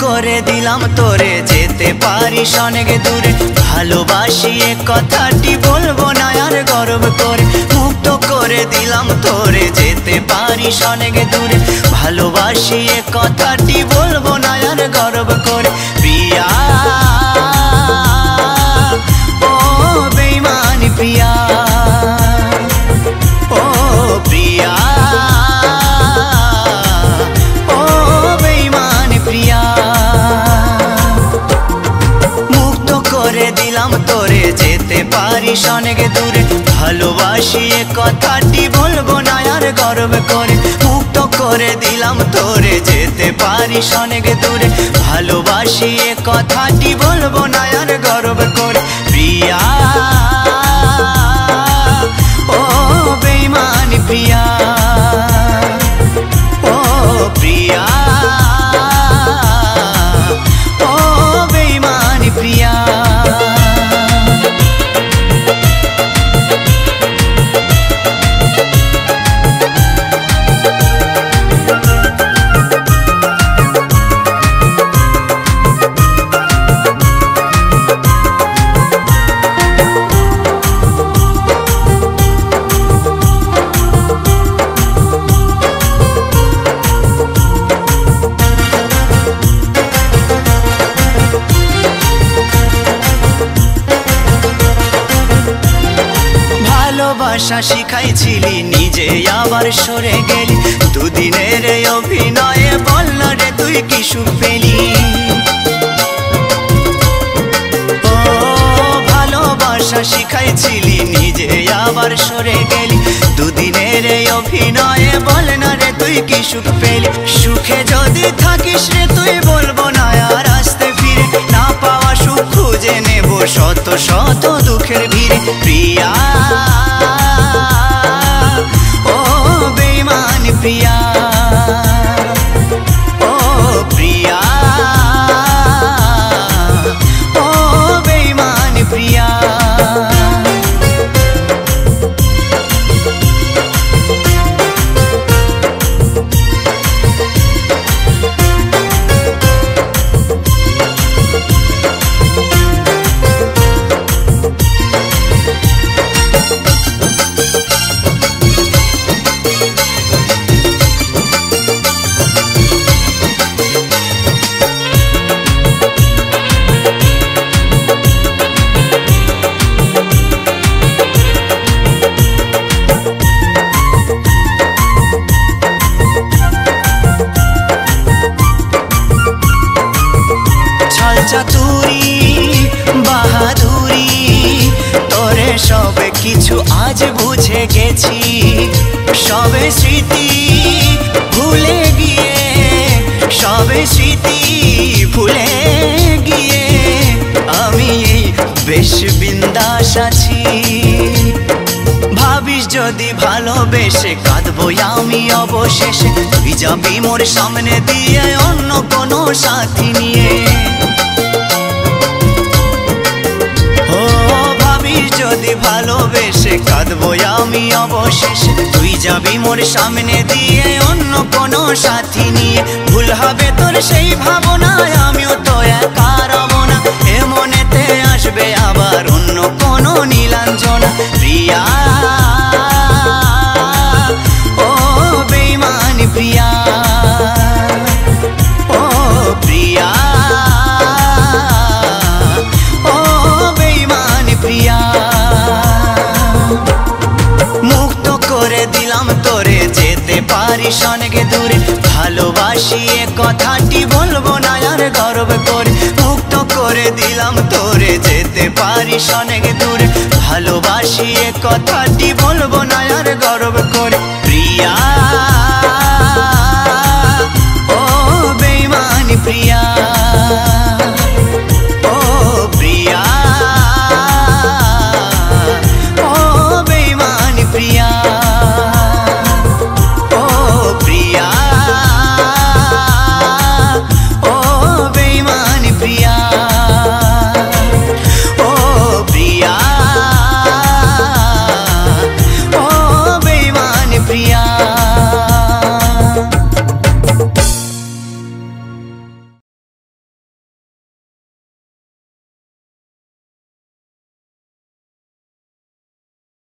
দিলাম তোরে, যেতে পারিস অনেক দূরে। ভালোবাসি এ কথাটি বলব না আর গর্ব করে। মুক্ত করে দিলাম তোরে, যেতে পারিস অনেক দূরে। ভালোবাসি এ কথাটি বলব না আর গর্ব করে। প্রিয়া করে দিলাম তোরে যেতে পারিস অনেক দূরে। ভালোবাসি কথাটি বলব না আর গর্ব করে। মুক্ত করে দিলাম তোরে যেতে পারিস অনেক দূরে। ভালোবাসি কথাটি বলব না আর গর্ব করে। প্রিয়া ভালোবাসা শিখাইছিলি, নিজে আবার সরে গেলি। দুদিনের অভিনয়ে বল না রে, তুই কি সুখ পেলি? ভালোবাসা শিখাইছিলি, নিজে আবার সরে গেলি। দুদিনের অভিনয়ে বল না রে, তুই কি সুখ পেলি? সুখে যদি থাকিস রে, তুই বলব না, আর আসতে ফিরে। না পাওয়া সুখ খুঁজে নেব, শত শত দুঃখের ভিড়ে। প্রিয়া আজ বুঝে গেছি, সবে স্মৃতি ভুলে গিয়ে, সবে স্মৃতি ভুলে গিয়ে আমি বেশ বিন্দাস আছি। ভাবিস যদি ভালোবেসে কাঁদবো আমি অবশেষে, তুই যাবি মোর সামনে দিয়ে অন্য কোনো সাথী আমি অবশেষে। তুই যাবি মোর সামনে দিয়ে অন্য কোনো সাথী নিয়ে। ভুল হবে তোর সেই ভাবনায় আমিও তো একা রব না। এ আসবে আবার অন্য কোনো নীলাঞ্জনা। প্রিয়া। যেতে সঙ্গে দূরে, ভালোবাসি এ কথাটি বলব না আর গর্ব করে। মুক্ত করে দিলাম তোরে, যেতে পারিস অনেক দূরে, ভালোবাসি এ কথাটি বলব না আর গর্ব